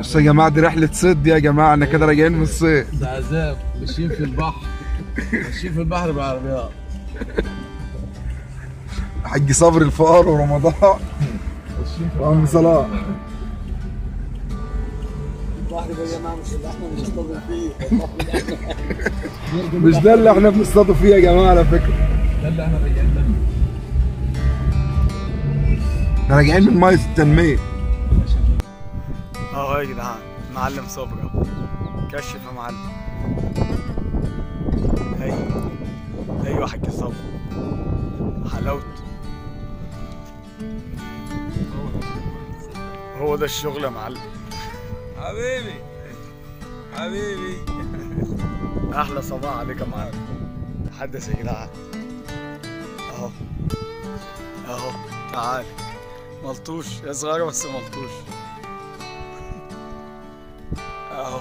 بصوا يا جماعة دي رحلة صيد يا جماعة إحنا كده راجعين من الصيد. ده عذاب. ماشيين في البحر. ماشيين في البحر بالعربيات. حاج صبري الفقار ورمضان. ماشيين وعم صلاح البحر ده يا جماعة مش اللي إحنا بنصطدم فيه. مش ده اللي إحنا بنصطادوا فيه يا جماعة على فكرة. ده اللي إحنا راجعين منه. إحنا راجعين من مية التنميه اهو يا جدعان معلم صبري اهو كشف يا معلم. أيوه أيوه حاج صبري حلاوته. هو ده الشغل يا معلم. حبيبي حبيبي. أحلى صباح عليك يا معلم. حدث يا جدعان؟ أهو أهو تعال. ملطوش. يا صغيرة بس ملطوش. أهو.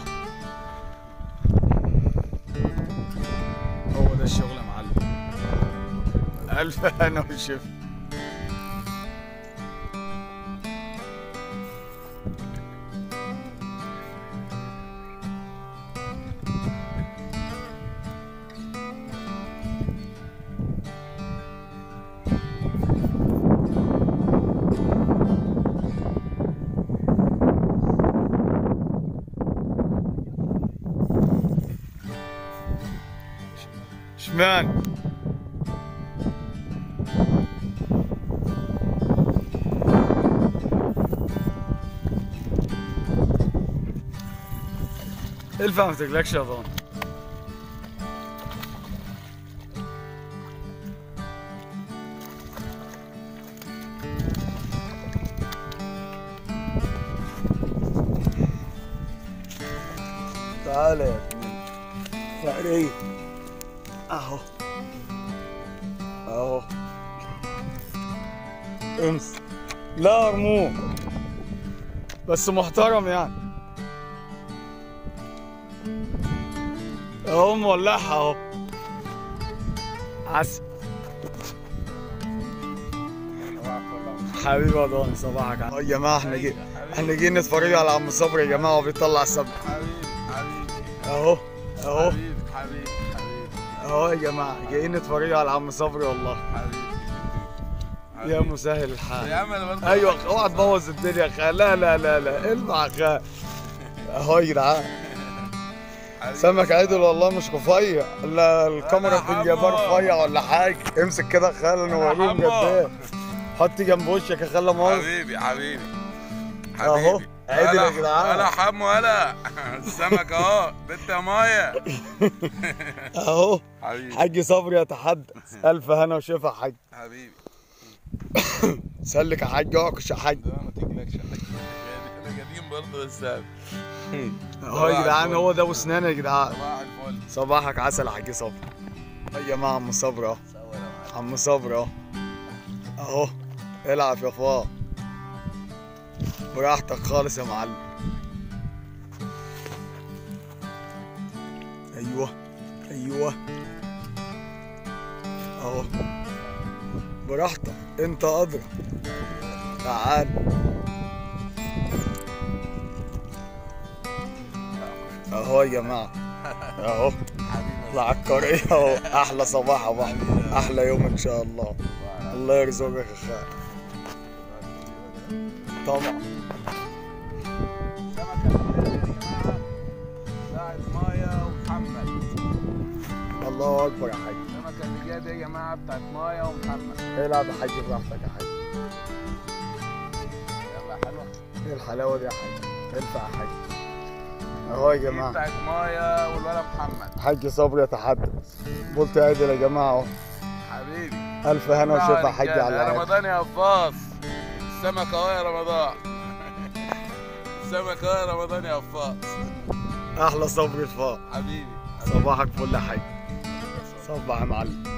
هو ده الشغل يا معلم. الف أنا والشيف ما تقلقش يا ضان تعال يا فقري. اهو اهو امس لا ارموه بس محترم يعني. أهو مولعها أهو. عسل. حبيبي يا ضاني صباحك. يا جماعة إحنا جي إحنا جايين نتفرج على عم صبري يا جماعة وبيطلع السبت. حبيبي حبيبي. أهو أهو. حبيبي حبيبي. أهو يا جماعة جايين نتفرج على عم صبري والله. حبيبي. يا مسهل الحال. يا عم أنا أيوه اوعى تبوظ الدنيا يا خال لا لا لا لا خال أهو يا جدعان. سمك عدل والله مش رفيع. الا الكاميرا في حمو. رفيع ولا حاجة. امسك كده خال حمو. قد إيه حط جنب وشك يا خال مؤاخذة حبيبي حبيبي. حبيبي. عدل يا جدعان. هلا حمو هلا السمك اهو بنت يا مايا اهو. حبيبي. حاج صبري يتحدث الف هنا وشفا حاج. حبيبي. سلك يا حاج اعكش يا حاج. ما تقلقش يا حاج إحنا قاعدين برضه بس اهو يا جدعان هو ده واسنان يا جدعان. صباح الفل. صباحك عسل يا حاج صبري. يا جماعة عم صبري اهو. يا. عم صبري اهو. اهو. العب يا فا براحتك خالص يا معلم. أيوه أيوه. أهو. براحتك أنت أدرى. تعال. أهو يا جماعة. أهو. حبيبي العكارية أهو. أحلى صباح يا. أحلى يوم إن شاء الله. الله يرزقك يا خال طبعا ساعة مايا ومحمد الله أكبر يا حاج. السمكة اللي جاية دي يا جماعة بتاعت مايا ومحمد العب يا حاج براحتك يا حاج. يلا حلوة إيه الحلاوة دي يا حاج؟ الفع يا حاج. أهو يا دي جماعة. بتاعت مايا والولد محمد حاج صبري يتحدث. قلت عادل يا جماعة أهو. حبيبي. ألف هنا وشفا حاج. على يا رمضان يا عباس. السمك أهو يا رمضان. السمك أهو يا رمضان يا عباس أحلى صبري الفاق حبيبي. صباحك فل يا حاج صباح يا معلم.